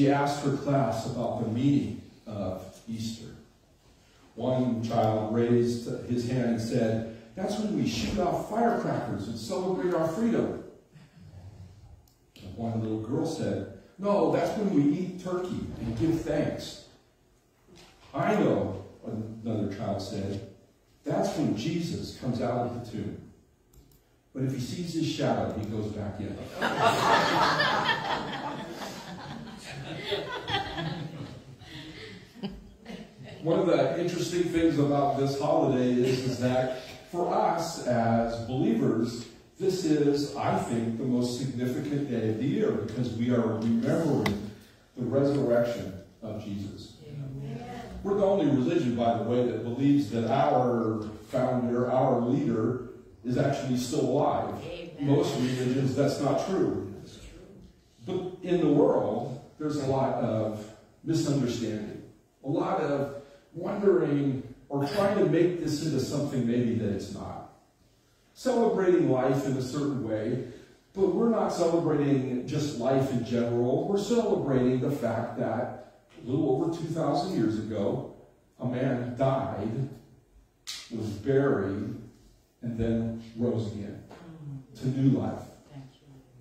she asked her class about the meaning of Easter. One child raised his hand and said, That's when we shoot off firecrackers and celebrate our freedom. And one little girl said, No, that's when we eat turkey and give thanks. I know, another child said, that's when Jesus comes out of the tomb. But if he sees his shadow, he goes back in. One of the interesting things about this holiday is, is that for us as believers, this is, I think, the most significant day of the year because we are remembering the resurrection of Jesus. We're the only religion, by the way, that believes that our founder, our leader, is actually still alive. Amen. Most religions, that's not true. That's true. But in the world, there's a lot of misunderstanding, a lot of wondering or trying to make this into something maybe that it's not. Celebrating life in a certain way, but we're not celebrating just life in general. We're celebrating the fact that a little over 2,000 years ago, a man died, was buried, and then rose again to new life.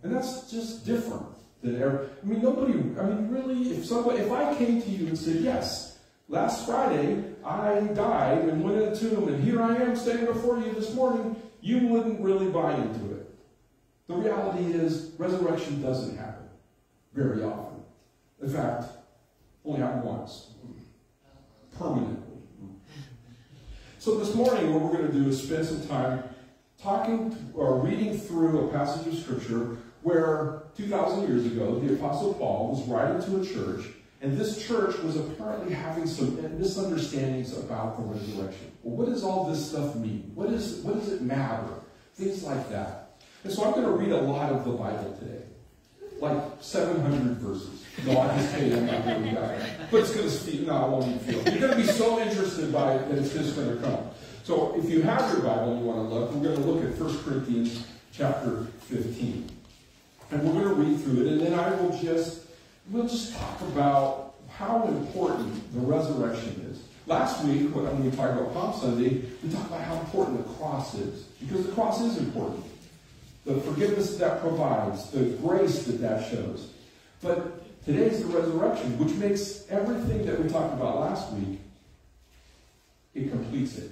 And that's just different than ever. I mean, nobody, I mean, really, if somebody, if I came to you and said, yes, last Friday I died and went in a tomb and here I am standing before you this morning, you wouldn't really buy into it. The reality is, resurrection doesn't happen very often. In fact, only happened once. Permanently. So this morning, what we're going to do is spend some time talking or reading through a passage of Scripture where 2,000 years ago, the Apostle Paul was writing to a church, and this church was apparently having some misunderstandings about the resurrection. Well, what does all this stuff mean? What, is, what does it matter? Things like that. And so I'm going to read a lot of the Bible today, like 700 verses. No, I'm just kidding. I'm not going to that. But it's going to feel, no, I won't even feel. You're going to be so interested by it that it's just going to come. So if you have your Bible and you want to look, we're going to look at 1 Corinthians chapter 15. And we're going to read through it, and then I will just, we'll just talk about how important the resurrection is. Last week, when we talked about Palm Sunday, we talked about how important the cross is, because the cross is important. The forgiveness that provides, the grace that that shows. But Today's the resurrection, which makes everything that we talked about last week, it completes it.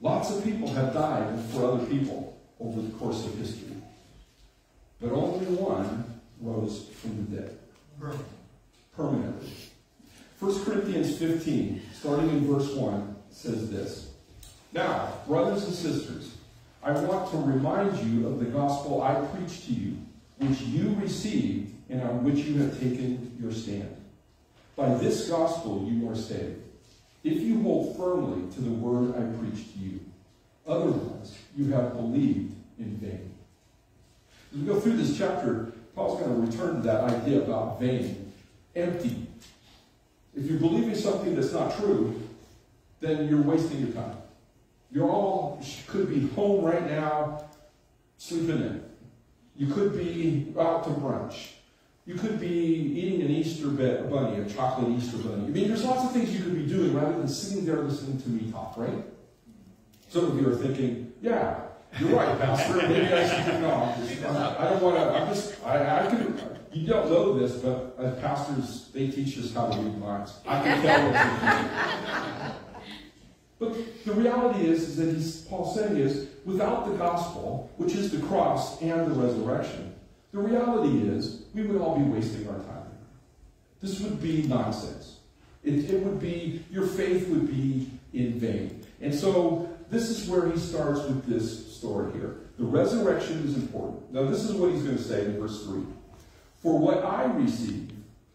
Lots of people have died for other people over the course of history. But only one rose from the dead. Permanently. 1 Corinthians 15, starting in verse 1, says this. Now, brothers and sisters, I want to remind you of the gospel I preached to you, which you received and on which you have taken your stand. By this gospel you are saved, if you hold firmly to the word I preached to you. Otherwise, you have believed in vain. As we go through this chapter, Paul's going to return to that idea about vain, empty. If you believe in something that's not true, then you're wasting your time. You're all could be home right now, sleeping in. You could be out to brunch. You could be eating an Easter bunny, a chocolate Easter bunny. I mean, there's lots of things you could be doing rather than sitting there listening to me talk, right? Some of you are thinking, yeah, you're right, Pastor. Maybe I should, no, just, I don't want to, I'm just, I, I can, you don't know this, but as pastors, they teach us how to read minds. I can tell But the reality is, is that he's, Paul's saying is, without the gospel, which is the cross and the resurrection, the reality is, we would all be wasting our time. This would be nonsense. It, it would be, your faith would be in vain. And so this is where he starts with this story here. The resurrection is important. Now, this is what he's going to say in verse 3. For what I receive,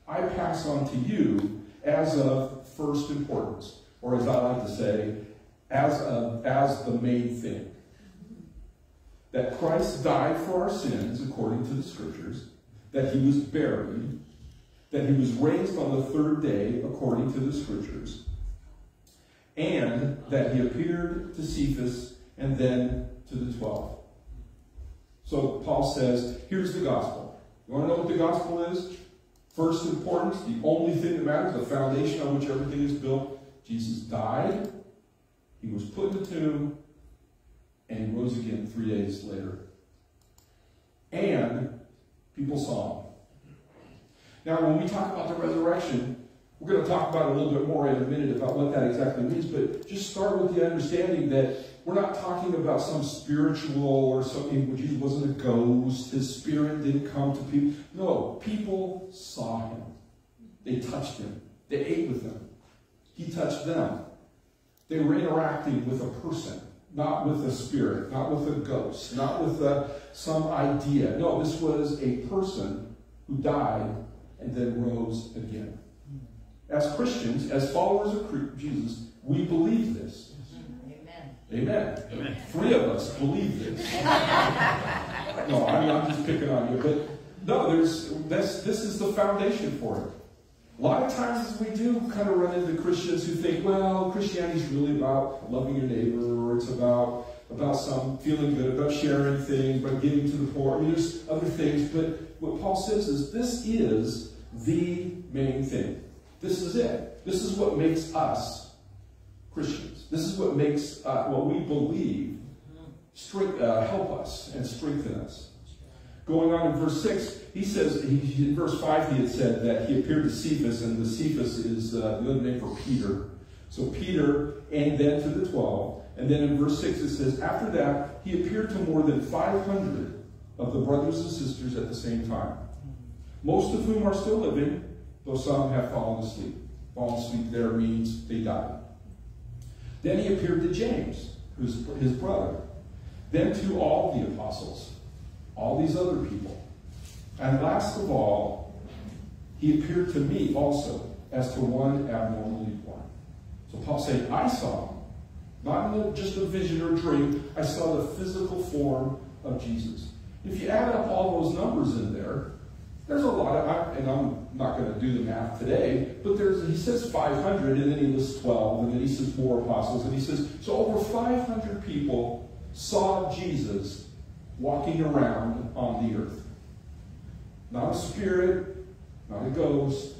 I pass on to you as of first importance, or as I like to say, as, of, as the main thing. That Christ died for our sins according to the scriptures, that he was buried, that he was raised on the third day according to the scriptures, and that he appeared to Cephas and then to the twelve. So Paul says, here's the gospel. You want to know what the gospel is? First importance, the only thing that matters, the foundation on which everything is built. Jesus died, he was put in the tomb, and he rose again three days later. And people saw him. Now, when we talk about the resurrection, we're going to talk about a little bit more in a minute about what that exactly means, but just start with the understanding that we're not talking about some spiritual or something which wasn't a ghost, his spirit didn't come to people. No, people saw him. They touched him. They ate with him. He touched them. They were interacting with a person, not with a spirit, not with a ghost, not with a, some idea. No, this was a person who died and then rose again. As Christians, as followers of Jesus, we believe this. Amen. Amen. Amen. Three of us believe this. no, I mean I'm just picking on you, but no, there's this. This is the foundation for it. A lot of times we do kind of run into Christians who think, well, Christianity is really about loving your neighbor, or it's about about some feeling good, about sharing things, about giving to the poor. I mean, there's other things, but what Paul says is this is the main thing. This is it. This is what makes us Christians. This is what makes uh, what we believe uh, help us and strengthen us. Going on in verse 6, he says, he, in verse 5, he had said that he appeared to Cephas, and the Cephas is uh, the other name for Peter. So Peter, and then to the 12. And then in verse 6, it says, After that, he appeared to more than 500 of the brothers and sisters at the same time, most of whom are still living, though some have fallen asleep. Fallen asleep there means they died. Then he appeared to James, who's his brother. Then to all the apostles, all these other people. And last of all, he appeared to me also as to one abnormally born. So Paul saying, I saw not just a vision or dream, I saw the physical form of Jesus. If you add up all those numbers in there, there's a lot of, and I'm not going to do the math today, but there's, he says 500, and then he lists 12, and then he says more apostles, and he says, so over 500 people saw Jesus walking around on the earth. Not a spirit, not a ghost.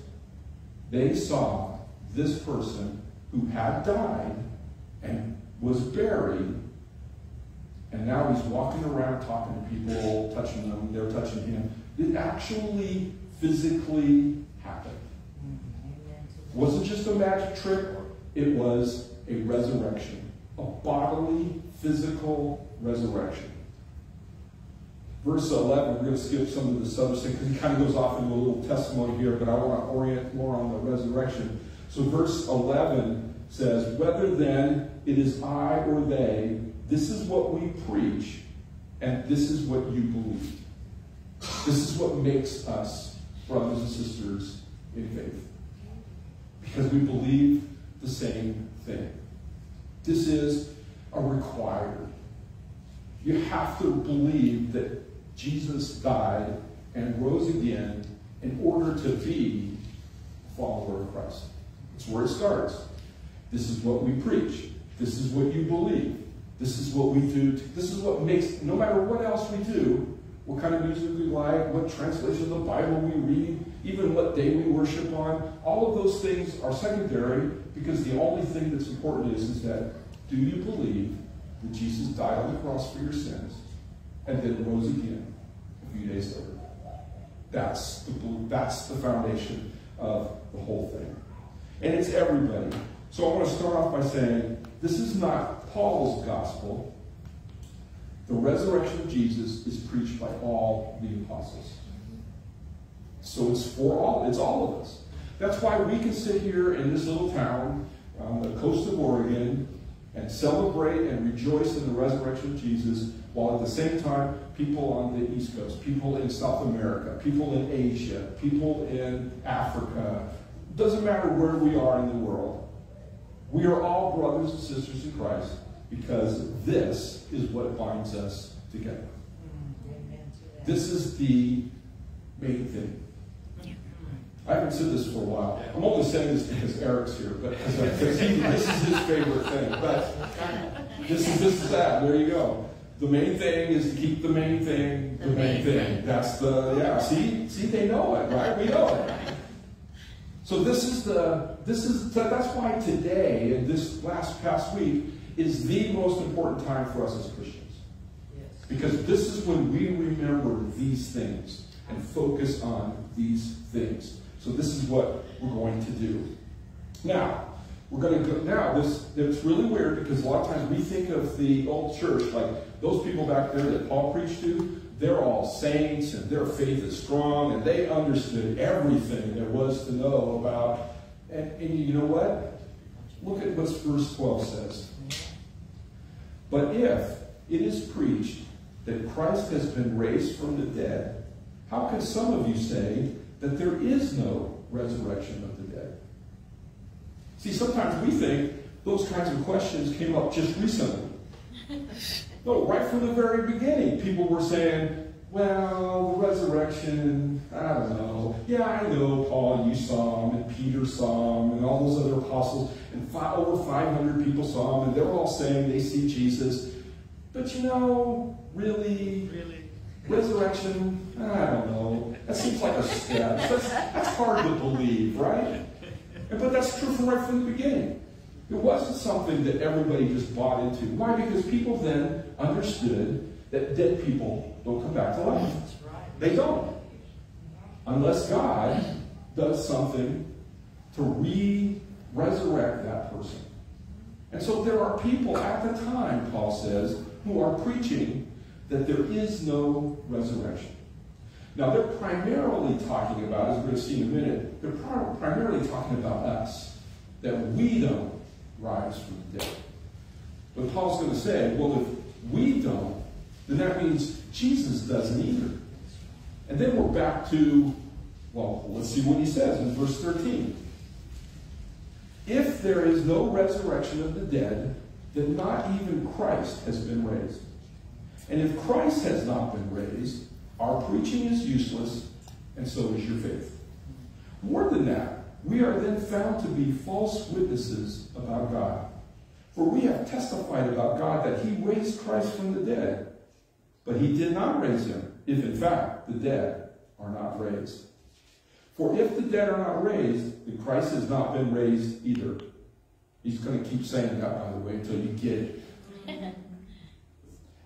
They saw this person who had died and was buried, and now he's walking around talking to people, touching them, they're touching him it actually physically happened. It wasn't just a magic trick, it was a resurrection, a bodily, physical resurrection. Verse 11, we're going to skip some of the substance because he kind of goes off into a little testimony here, but I want to orient more on the resurrection. So, verse 11 says, Whether then it is I or they, this is what we preach, and this is what you believe. This is what makes us brothers and sisters in faith. Because we believe the same thing. This is a required. You have to believe that Jesus died and rose again in order to be a follower of Christ. That's where it starts. This is what we preach. This is what you believe. This is what we do. This is what makes, no matter what else we do, what kind of music we like, what translation of the Bible we read, even what day we worship on. All of those things are secondary because the only thing that's important is, is that do you believe that Jesus died on the cross for your sins and then rose again a few days later? That's the, that's the foundation of the whole thing. And it's everybody. So I want to start off by saying this is not Paul's gospel. The resurrection of Jesus is preached by all the apostles. So it's for all, it's all of us. That's why we can sit here in this little town on the coast of Oregon and celebrate and rejoice in the resurrection of Jesus, while at the same time, people on the East Coast, people in South America, people in Asia, people in Africa, doesn't matter where we are in the world, we are all brothers and sisters in Christ because this is what binds us together. This is the main thing. I haven't said this for a while. I'm only saying this because Eric's here, but because he, this is his favorite thing. But this is this is that. There you go. The main thing is to keep the main thing the, main, thing. That's the yeah. See, see, they know it, right? We know it. So this is the this is that's why today and this last past week is the most important time for us as Christians. Because this is when we remember these things and focus on these things. So this is what we're going to do. Now, we're going to go now. This it's really weird because a lot of times we think of the old church like those people back there that Paul preached to. They're all saints and their faith is strong and they understood everything there was to know about. And, and you know what? Look at what verse 12 says. But if it is preached that Christ has been raised from the dead, how can some of you say that there is no resurrection of the dead? See, sometimes we think those kinds of questions came up just recently. No, right from the very beginning, people were saying, well, the resurrection, I don't know. Yeah, I know, Paul, you saw him, and Peter saw him, and all those other apostles, and five, over 500 people saw him, and they're all saying they see Jesus. But you know, really, really? resurrection, I don't know. That seems like a step. That's, that's hard to believe, right? But that's true from right from the beginning. It wasn't something that everybody just bought into. Why? Because people then understood that dead people don't come back to life. They don't. Unless God does something to re-resurrect that person. And so there are people at the time, Paul says, who are preaching that there is no resurrection. Now, they're primarily talking about, as we're going to see in a minute, they're primarily talking about us, that we don't rise from the dead. But Paul's going to say, well, if we don't, then that means Jesus doesn't either. And then we're back to, well, let's see what he says in verse 13. If there is no resurrection of the dead, then not even Christ has been raised. And if Christ has not been raised, our preaching is useless, and so is your faith. More than that, we are then found to be false witnesses about God. For we have testified about God that he raised Christ from the dead, but he did not raise him, if in fact the dead are not raised. For if the dead are not raised, then Christ has not been raised either. He's going to keep saying that, by the way, until you get it.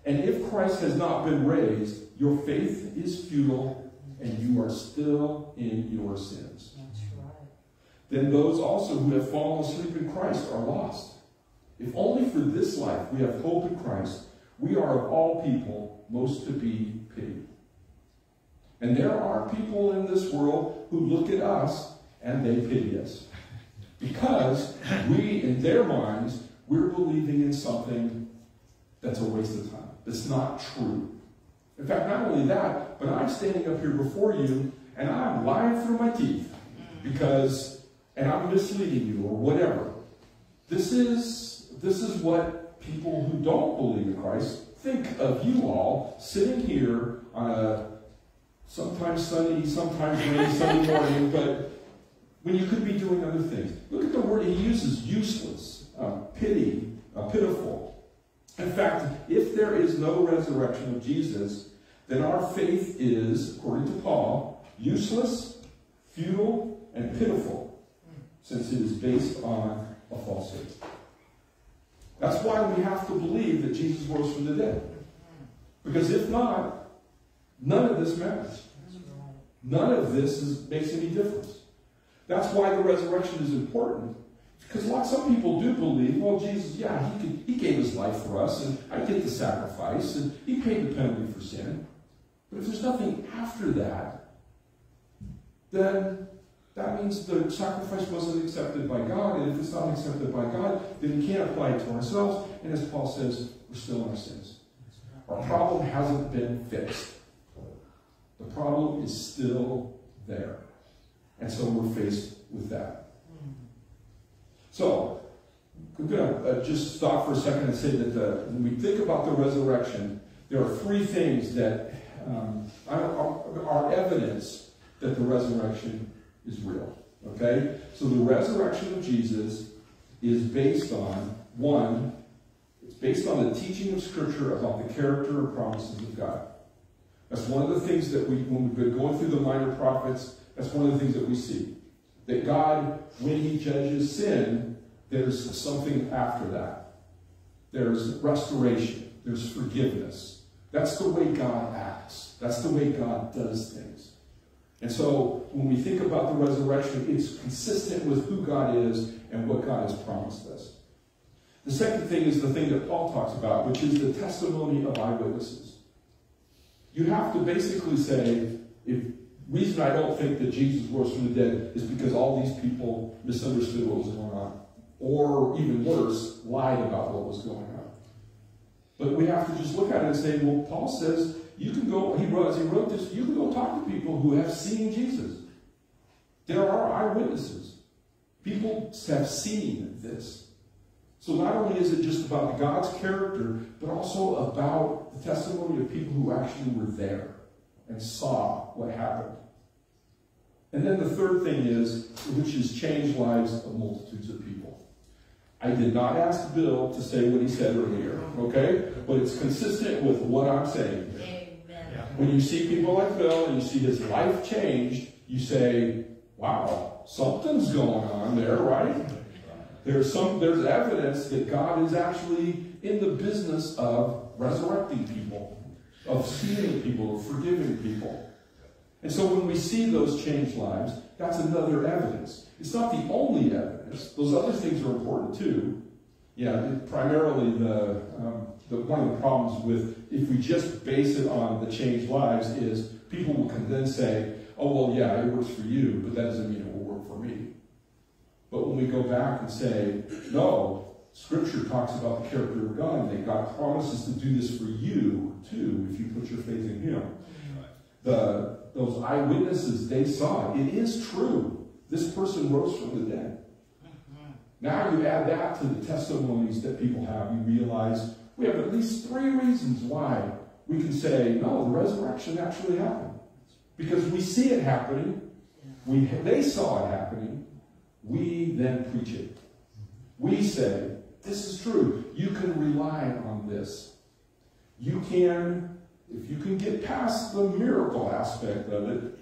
and if Christ has not been raised, your faith is futile and you are still in your sins. That's right. Then those also who have fallen asleep in Christ are lost. If only for this life we have hope in Christ, we are of all people most to be pitied. And there are people in this world who look at us and they pity us. Because we, in their minds, we're believing in something that's a waste of time. That's not true. In fact, not only that, but I'm standing up here before you and I'm lying through my teeth because, and I'm misleading you or whatever. This is, this is what people who don't believe in Christ think of you all sitting here on a sometimes sunny, sometimes rainy Sunday morning, but when you could be doing other things. Look at the word he uses, useless, uh, pity, uh, pitiful. In fact, if there is no resurrection of Jesus, then our faith is, according to Paul, useless, futile, and pitiful, since it is based on a falsehood. That's why we have to believe that Jesus rose from the dead. Because if not, none of this matters. None of this is, makes any difference. That's why the resurrection is important. Because like some people do believe, well, Jesus, yeah, he, could, he gave his life for us, and I get the sacrifice, and he paid the penalty for sin. But if there's nothing after that, then that means the sacrifice wasn't accepted by God, and if it's not accepted by God, then we can't apply it to ourselves, and as Paul says, we're still in our sins. Our problem hasn't been fixed. The problem is still there. And so we're faced with that. So, I'm going to uh, just stop for a second and say that the, when we think about the resurrection, there are three things that um, are, are evidence that the resurrection is real. Okay? So the resurrection of Jesus is based on, one, it's based on the teaching of Scripture about the character and promises of God. That's one of the things that we, when we've been going through the minor prophets, that's one of the things that we see. That God, when He judges sin, there's something after that. There's restoration, there's forgiveness. That's the way God acts, that's the way God does things. And so when we think about the resurrection, it's consistent with who God is and what God has promised us. The second thing is the thing that Paul talks about, which is the testimony of eyewitnesses. You have to basically say, if reason I don't think that Jesus rose from the dead is because all these people misunderstood what was going on. Or even worse, lied about what was going on. But we have to just look at it and say, well, Paul says you can go, he wrote, he wrote this, you can go talk to people who have seen Jesus. There are eyewitnesses. People have seen this. So not only is it just about God's character, but also about the testimony of people who actually were there and saw what happened. And then the third thing is, which has changed lives of multitudes of people. I did not ask Bill to say what he said earlier, okay? But it's consistent with what I'm saying. Amen. When you see people like Bill and you see his life changed, you say, wow, something's going on there, right? There's some there's evidence that God is actually in the business of resurrecting people, of healing people, of forgiving people. And so when we see those changed lives, that's another evidence. It's not the only evidence. Those other things are important too. Yeah, primarily the, um, the one of the problems with if we just base it on the changed lives is people can then say, oh well, yeah, it works for you, but that doesn't mean it will work for me. But when we go back and say, no, Scripture talks about the character of God, and that God promises to do this for you too if you put your faith in Him. The those eyewitnesses, they saw it. It is true. This person rose from the dead. Now you add that to the testimonies that people have, you realize we have at least three reasons why we can say, no, the resurrection actually happened. Because we see it happening, we, they saw it happening, we then preach it. We say, this is true. You can rely on this. You can if you can get past the miracle aspect of it,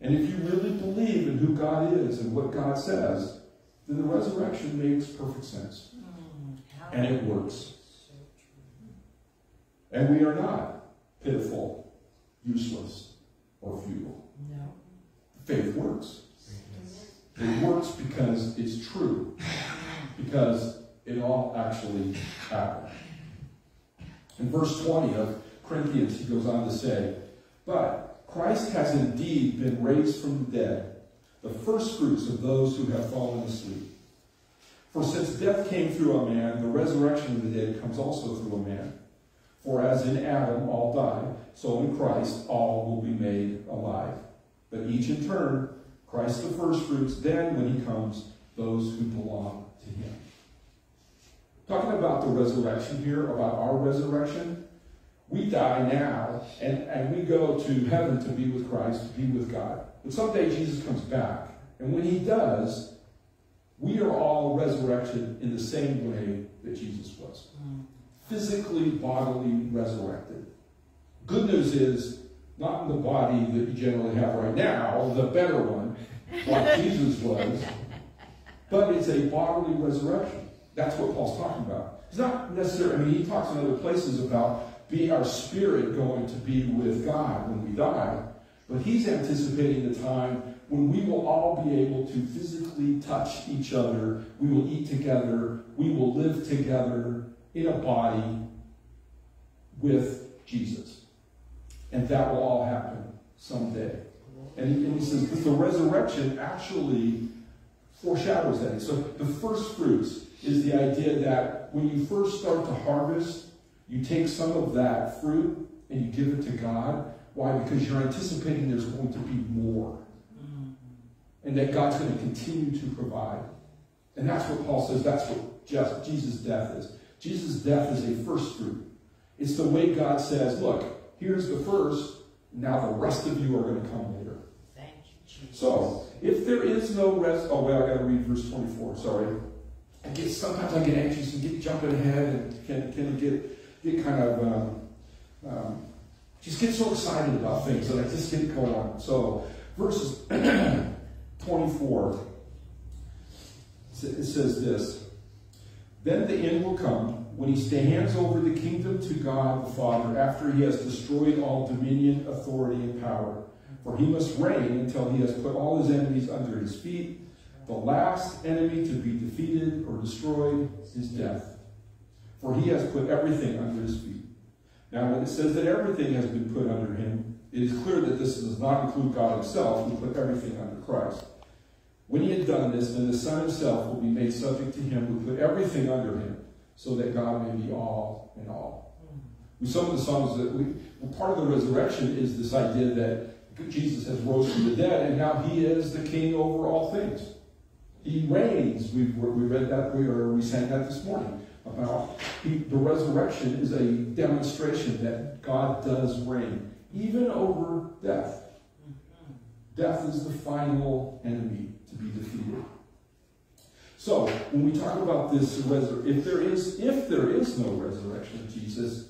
and if you really believe in who God is and what God says, then the resurrection makes perfect sense. Mm, and it works. And we are not pitiful, useless, or futile. No. Faith works. It works because it's true. Because it all actually happened. In verse 20 of Corinthians, he goes on to say, But Christ has indeed been raised from the dead, the first fruits of those who have fallen asleep. For since death came through a man, the resurrection of the dead comes also through a man. For as in Adam all die, so in Christ all will be made alive. But each in turn, Christ the first fruits, then when he comes, those who belong to him. Talking about the resurrection here, about our resurrection, we die now and, and we go to heaven to be with Christ, to be with God. But someday Jesus comes back. And when he does, we are all resurrected in the same way that Jesus was. Physically, bodily resurrected. Good news is, not in the body that you generally have right now, the better one, like Jesus was, but it's a bodily resurrection. That's what Paul's talking about. It's not necessarily, I mean, he talks in other places about be our spirit going to be with God when we die. But he's anticipating the time when we will all be able to physically touch each other. We will eat together. We will live together in a body with Jesus. And that will all happen someday. And he, and he says that the resurrection actually foreshadows that. So the first fruits is the idea that when you first start to harvest, you take some of that fruit and you give it to God. Why? Because you're anticipating there's going to be more. Mm-hmm. And that God's going to continue to provide. And that's what Paul says, that's what Jesus' death is. Jesus' death is a first fruit. It's the way God says, look, here's the first, now the rest of you are going to come later. Thank you, Jesus. So, if there is no rest, oh, well, I got to read verse 24, sorry. I get, sometimes I get anxious and get jumping ahead and can, can get, get kind of, um, um, just get so excited about things that I just get going on. So, verses 24, it says this Then the end will come when he stands over the kingdom to God the Father after he has destroyed all dominion, authority, and power. For he must reign until he has put all his enemies under his feet. The last enemy to be defeated or destroyed is death. For he has put everything under his feet. Now, when it says that everything has been put under him, it is clear that this does not include God himself, who put everything under Christ. When he had done this, then the Son himself will be made subject to him who put everything under him, so that God may be all in all. Some of the songs that we well, part of the resurrection is this idea that Jesus has rose from the dead, and now he is the king over all things. He reigns. We, we read that, we, or we sang that this morning about he, the resurrection is a demonstration that God does reign, even over death. Death is the final enemy to be defeated. So when we talk about this if there is if there is no resurrection of Jesus,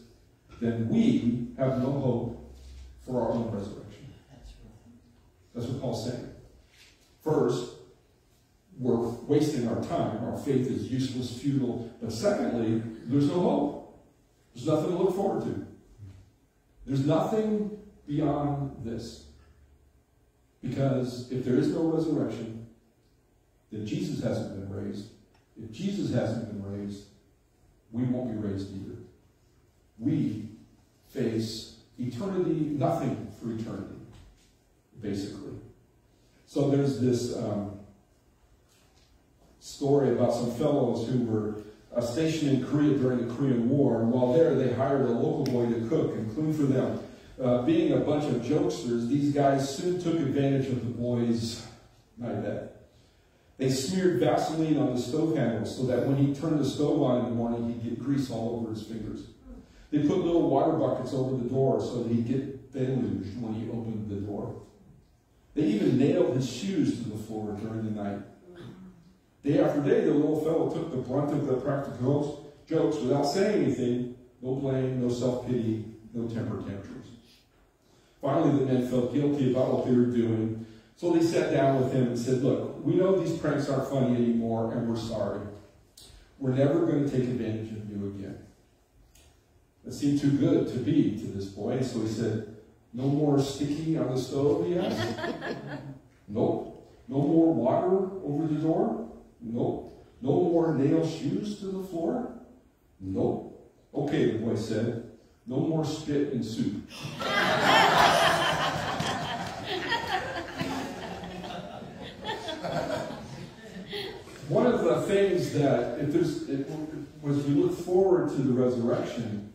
then we have no hope for our own resurrection. That's what Paul's saying. First, we're wasting our time. Our faith is useless, futile. But secondly, there's no hope. There's nothing to look forward to. There's nothing beyond this. Because if there is no resurrection, then Jesus hasn't been raised. If Jesus hasn't been raised, we won't be raised either. We face eternity, nothing for eternity, basically. So there's this um, story about some fellows who were uh, stationed in Korea during the Korean War, and while there, they hired a local boy to cook and clean for them. Uh, being a bunch of jokesters, these guys soon took advantage of the boys' night. They smeared Vaseline on the stove handle so that when he turned the stove on in the morning, he'd get grease all over his fingers. They put little water buckets over the door so that he'd get deluged when he opened the door. They even nailed his shoes to the floor during the night. Day after day, the little fellow took the brunt of the practical jokes without saying anything. No blame, no self-pity, no temper tantrums. Finally, the men felt guilty about what they were doing so they sat down with him and said, Look, we know these pranks aren't funny anymore, and we're sorry. We're never going to take advantage of you again. It seemed too good to be to this boy, so he said, No more sticky on the stove, asked. nope. No more water over the door? Nope. No more nail shoes to the floor? Nope. Okay, the boy said, No more spit in soup. One of the things that, if there's, it, as we look forward to the resurrection,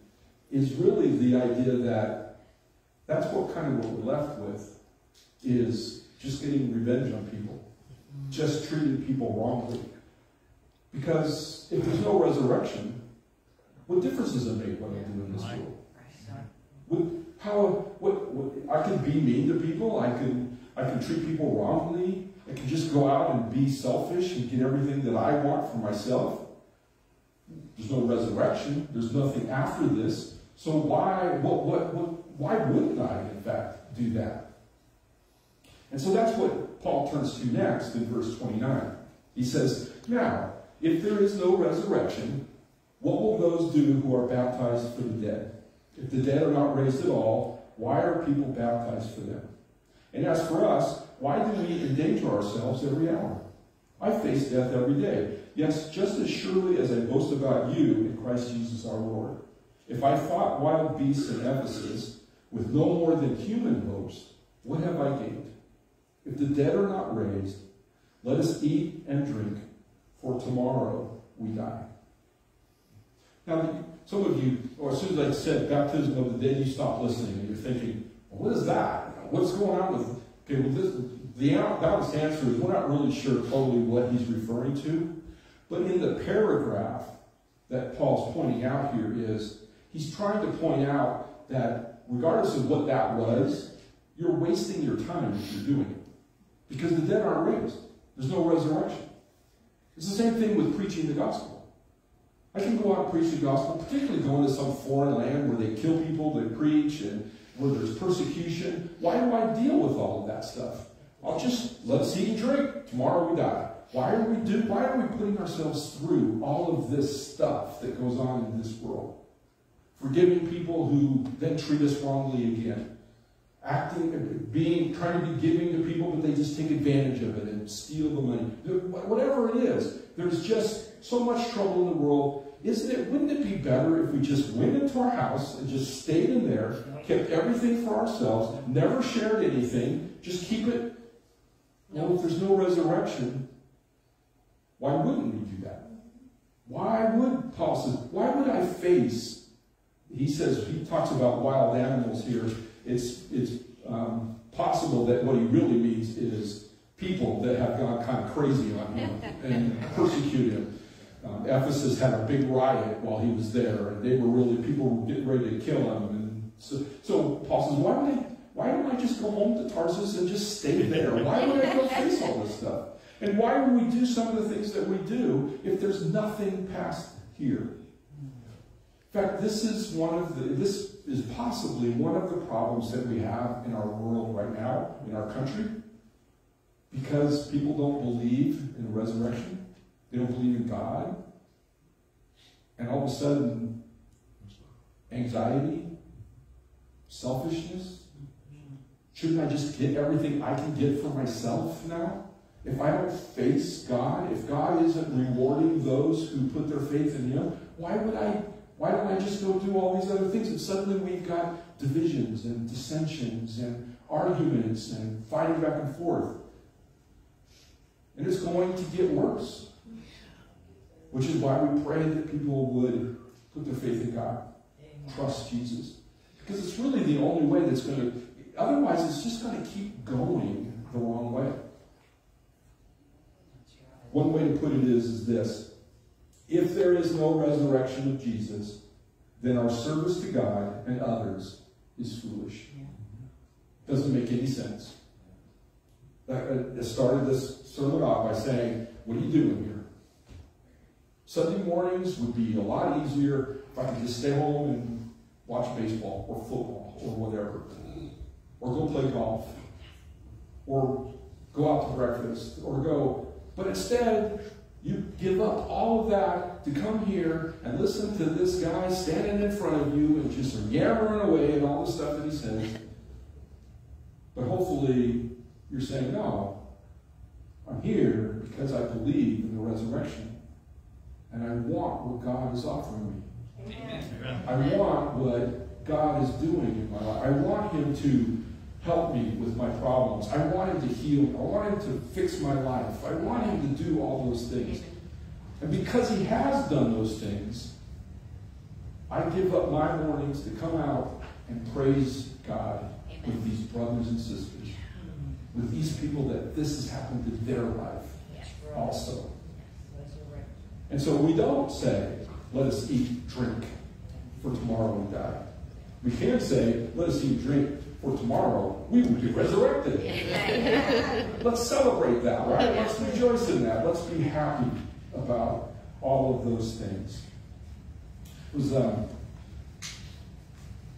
is really the idea that that's what kind of what we're left with is just getting revenge on people, just treating people wrongly. Because if there's no resurrection, what difference does it make what I do in this world? What, how, what, what, I can be mean to people. I can, I can treat people wrongly. I can just go out and be selfish and get everything that I want for myself. There's no resurrection. There's nothing after this. So why, what, what, what, why wouldn't I, in fact, do that? And so that's what Paul turns to next in verse 29. He says, Now, if there is no resurrection, what will those do who are baptized for the dead? If the dead are not raised at all, why are people baptized for them? And as for us, why do we endanger ourselves every hour? I face death every day. Yes, just as surely as I boast about you in Christ Jesus our Lord. If I fought wild beasts in Ephesus with no more than human hopes, what have I gained? If the dead are not raised, let us eat and drink, for tomorrow we die. Now, some of you, or as soon as I said baptism of the dead, you stop listening and you're thinking, well, what is that? What's going on with, okay, well, this, the honest answer is we're not really sure totally what he's referring to. But in the paragraph that Paul's pointing out here is he's trying to point out that regardless of what that was, you're wasting your time if you're doing it. Because the dead aren't raised. There's no resurrection. It's the same thing with preaching the gospel. I can go out and preach the gospel, particularly going to some foreign land where they kill people that preach and where there's persecution. Why do I deal with all of that stuff? I'll just let's eat and drink. Tomorrow we die. Why are we do? Why are we putting ourselves through all of this stuff that goes on in this world? Forgiving people who then treat us wrongly again. Acting, being, trying to be giving to people, but they just take advantage of it and steal the money. Whatever it is, there's just so much trouble in the world. Isn't it? Wouldn't it be better if we just went into our house and just stayed in there, kept everything for ourselves, never shared anything, just keep it? Now, if there's no resurrection, why wouldn't we do that? Why would Paul says, why would I face? He says he talks about wild animals here. It's it's um, possible that what he really means is people that have gone kind of crazy on him and persecuted him. Um, Ephesus had a big riot while he was there, and they were really people were getting ready to kill him. And so, so Paul says, why would I? Why don't I just go home to Tarsus and just stay there? Why would I go face all this stuff? And why would we do some of the things that we do if there's nothing past here? In fact, this is one of the this is possibly one of the problems that we have in our world right now, in our country, because people don't believe in resurrection. They don't believe in God. And all of a sudden, anxiety, selfishness. Shouldn't I just get everything I can get for myself now? If I don't face God, if God isn't rewarding those who put their faith in Him, why would I? Why don't I just go do all these other things? And suddenly we've got divisions and dissensions and arguments and fighting back and forth. And it's going to get worse. Which is why we pray that people would put their faith in God, trust Jesus. Because it's really the only way that's going to, otherwise, it's just going to keep going the wrong way. One way to put it is, is this. If there is no resurrection of Jesus, then our service to God and others is foolish. Doesn't make any sense. I started this sermon off by saying, what are you doing here? Sunday mornings would be a lot easier if I could just stay home and watch baseball or football or whatever. Or go play golf. Or go out to breakfast. Or go but instead, you give up all of that to come here and listen to this guy standing in front of you and just yammering away and all the stuff that he says. But hopefully, you're saying, no, I'm here because I believe in the resurrection. And I want what God is offering me. Amen. I want what God is doing in my life. I want Him to help me with my problems. I want him to heal me. I want him to fix my life. I want him to do all those things. And because he has done those things, I give up my mornings to come out and praise God with these brothers and sisters, with these people that this has happened to their life also. And so we don't say, let us eat, drink, for tomorrow we die. We can say, let us eat, drink, for tomorrow we will be resurrected. Let's celebrate that, right? Let's rejoice in that. Let's be happy about all of those things. I was um,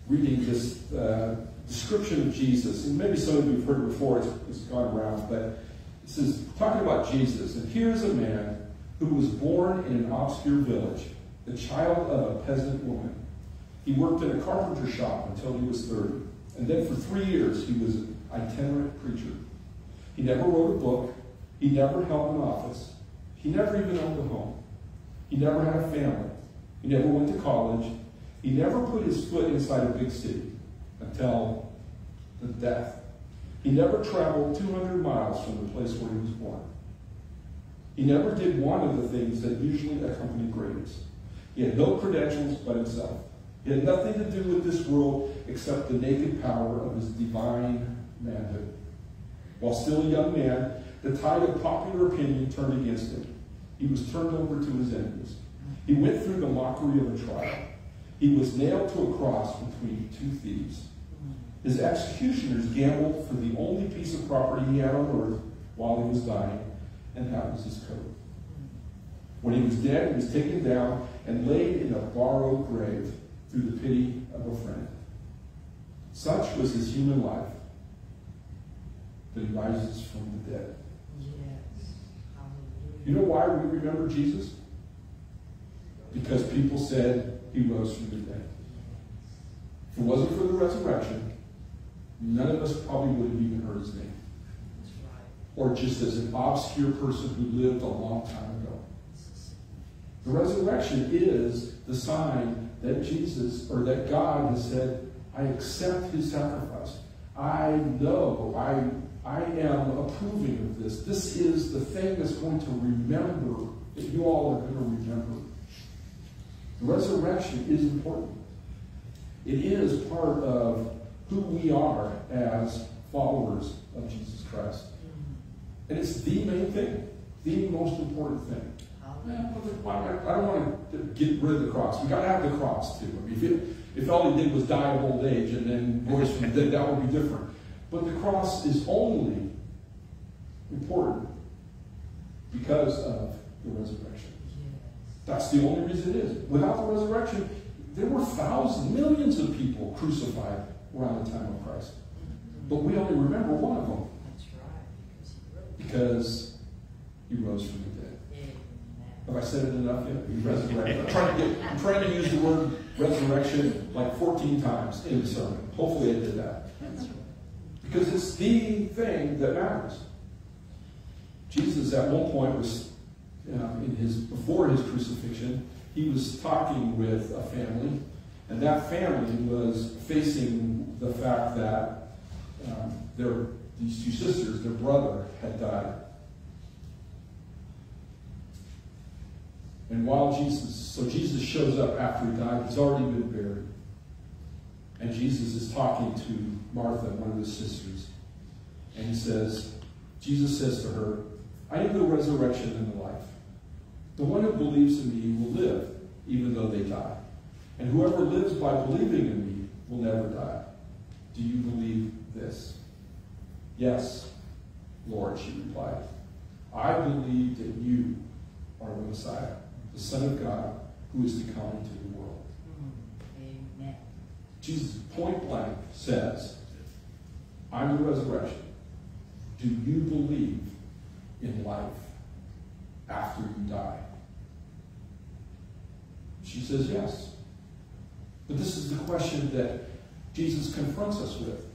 reading this uh, description of Jesus, and maybe some of you have heard it before, it's, it's gone around, but it says, talking about Jesus, and here's a man who was born in an obscure village, the child of a peasant woman. He worked in a carpenter shop until he was 30. And then for three years, he was an itinerant preacher. He never wrote a book. He never held an office. He never even owned a home. He never had a family. He never went to college. He never put his foot inside a big city until the death. He never traveled 200 miles from the place where he was born. He never did one of the things that usually accompany greatness. He had no credentials but himself. He had nothing to do with this world except the naked power of his divine manhood. While still a young man, the tide of popular opinion turned against him. He was turned over to his enemies. He went through the mockery of a trial. He was nailed to a cross between two thieves. His executioners gambled for the only piece of property he had on earth while he was dying, and that was his coat. When he was dead, he was taken down and laid in a borrowed grave through the pity of a friend. Such was his human life that he rises from the dead. Yes. You know why we remember Jesus? Because people said he rose from the dead. If it wasn't for the resurrection, none of us probably would have even heard his name. Or just as an obscure person who lived a long time ago. The resurrection is the sign that Jesus, or that God has said, I accept his sacrifice. I know, I, I am approving of this. This is the thing that's going to remember, that you all are going to remember. The resurrection is important. It is part of who we are as followers of Jesus Christ. And it's the main thing, the most important thing. Hallelujah. I don't want to get rid of the cross. We got to have the cross too. I mean, if, it, if all he did was die of old age and then voice from dead, that would be different. But the cross is only important because of the resurrection. Yes. That's the only reason it is. Without the resurrection, there were thousands, millions of people crucified around the time of Christ. Mm-hmm. But we only remember one of them That's right. Because he because he rose. rose from the dead. Amen. Have I said it enough yet? He resurrected. I'm trying to get, I'm trying to use the word resurrection like 14 times in the sermon. Hopefully I did that. Because it's the thing that matters. Jesus at one point was, um, in his, before his crucifixion, he was talking with a family, and that family was facing the fact that um, their, these two sisters, their brother, had died. And while Jesus, so Jesus shows up after he died, he's already been buried. And Jesus is talking to Martha, one of his sisters. And he says, Jesus says to her, I am the resurrection and the life. The one who believes in me will live, even though they die. And whoever lives by believing in me will never die. Do you believe this? Yes, Lord, she replied. I believe that you are the Messiah, the Son of God, who is to come into the world. Amen. Jesus point blank says, I'm the resurrection. Do you believe in life after you die? She says yes. But this is the question that Jesus confronts us with.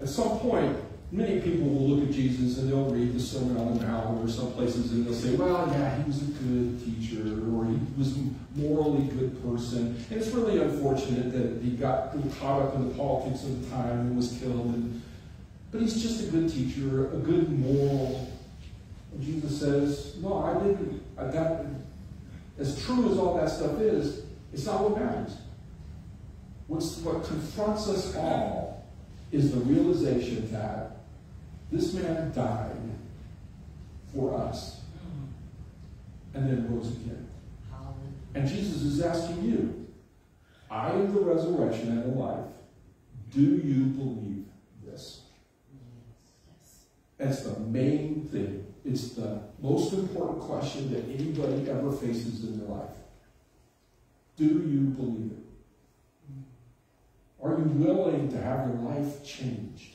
At some point, many people will look at Jesus and they'll read the Sermon on the Mount or some places and they'll say, well, yeah, he was a good teacher or he was a morally good person. And it's really unfortunate that he got caught up in the politics of the time and was killed. And, but he's just a good teacher, a good moral. And Jesus says, no, I didn't. I, that, as true as all that stuff is, it's not what matters. What's, what confronts us all is the realization that this man died for us Mm. and then rose again. And Jesus is asking you, I am the resurrection and the life. Do you believe this? That's the main thing. It's the most important question that anybody ever faces in their life. Do you believe it? Are you willing to have your life changed?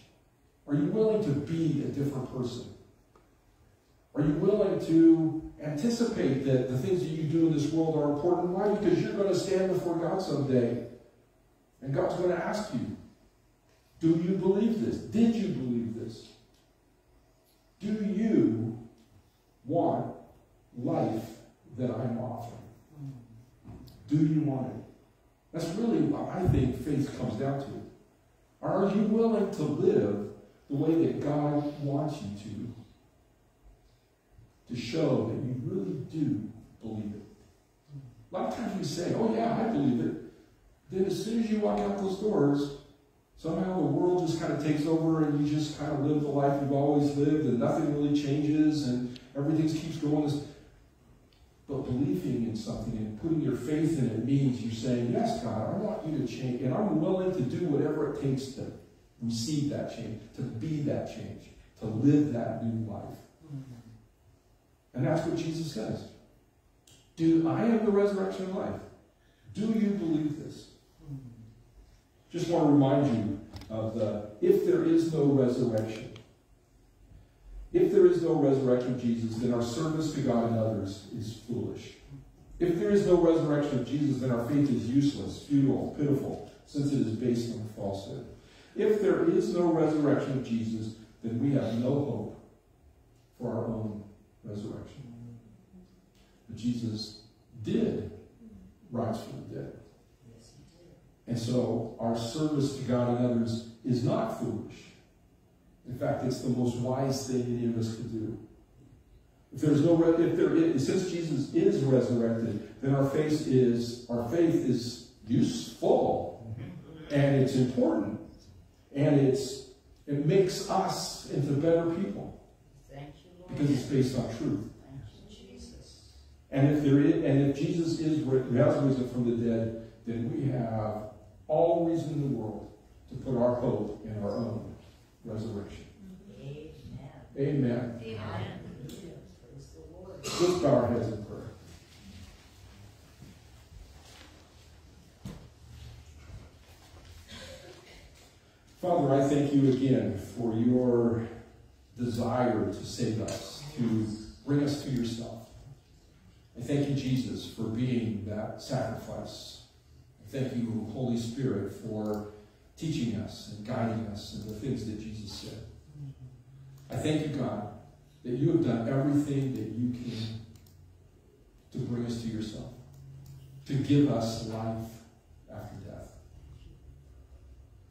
Are you willing to be a different person? Are you willing to anticipate that the things that you do in this world are important? Why? Because you're going to stand before God someday. And God's going to ask you, do you believe this? Did you believe this? Do you want life that I'm offering? Do you want it? That's really what I think faith comes down to. Are you willing to live the way that God wants you to, to show that you really do believe it. A lot of times we say, oh yeah, I believe it. Then as soon as you walk out those doors, somehow the world just kind of takes over and you just kind of live the life you've always lived and nothing really changes and everything keeps going. But believing in something and putting your faith in it means you're saying, Yes, God, I want you to change, and I'm willing to do whatever it takes to receive that change, to be that change, to live that new life. And that's what Jesus says. Do I am the resurrection of life? Do you believe this? Just want to remind you of the if there is no resurrection, if there is no resurrection of Jesus, then our service to God and others is foolish. If there is no resurrection of Jesus, then our faith is useless, futile, pitiful, since it is based on falsehood. If there is no resurrection of Jesus, then we have no hope for our own resurrection. But Jesus did rise from the dead. And so our service to God and others is not foolish. In fact, it's the most wise thing any of us could do. If there's no, if there is, since Jesus is resurrected, then our faith is, our faith is useful, and it's important, and it's, it makes us into better people Thank you, Lord. because it's based on truth. You, And if there is, and if Jesus is has risen from the dead, then we have all reason in the world to put our hope in our own resurrection. Amen. Amen. Amen. Praise the Lord. Let's bow our heads in prayer. Father, I thank you again for your desire to save us, to bring us to yourself. I thank you, Jesus, for being that sacrifice. I thank you, Holy Spirit, for teaching us and guiding us in the things that Jesus said. I thank you, God, that you have done everything that you can to bring us to yourself, to give us life after death.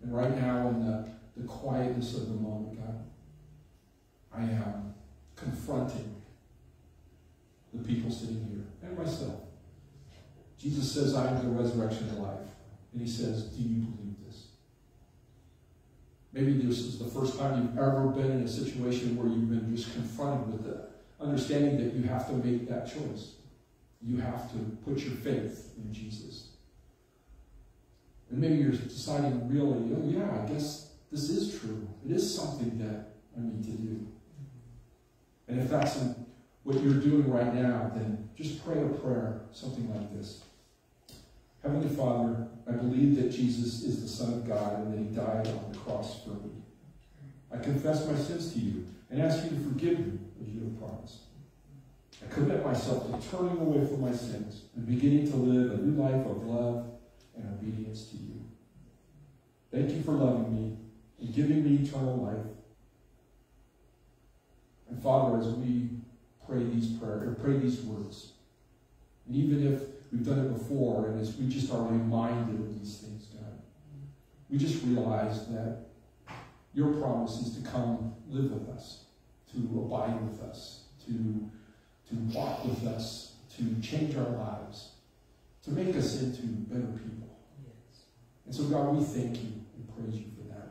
And right now, in the, the quietness of the moment, God, I am confronting the people sitting here and myself. Jesus says, I am the resurrection and life. And he says, Do you believe this? Maybe this is the first time you've ever been in a situation where you've been just confronted with the understanding that you have to make that choice. You have to put your faith in Jesus. And maybe you're deciding really, oh yeah, I guess this is true. It is something that I need to do. And if that's what you're doing right now, then just pray a prayer, something like this. Heavenly Father, I believe that Jesus is the Son of God and that he died on the cross for me. I confess my sins to you and ask you to forgive me as you have promised. I commit myself to turning away from my sins and beginning to live a new life of love and obedience to you. Thank you for loving me and giving me eternal life. And Father, as we pray these prayers, or pray these words, and even if we've done it before, and as we just are reminded of these things, God, we just realize that your promise is to come live with us, to abide with us, to, to walk with us, to change our lives, to make us into better people. And so, God, we thank you and praise you for that.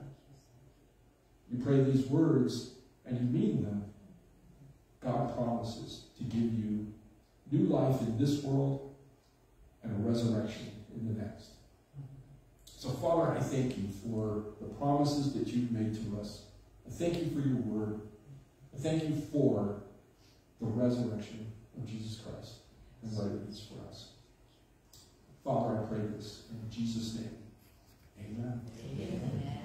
You pray these words and you mean them. God promises to give you new life in this world and a resurrection in the next. So, Father, I thank you for the promises that you've made to us. I thank you for your word. I thank you for the resurrection of Jesus Christ and what it is for us. Father, I pray this in Jesus' name. Amen. Amen.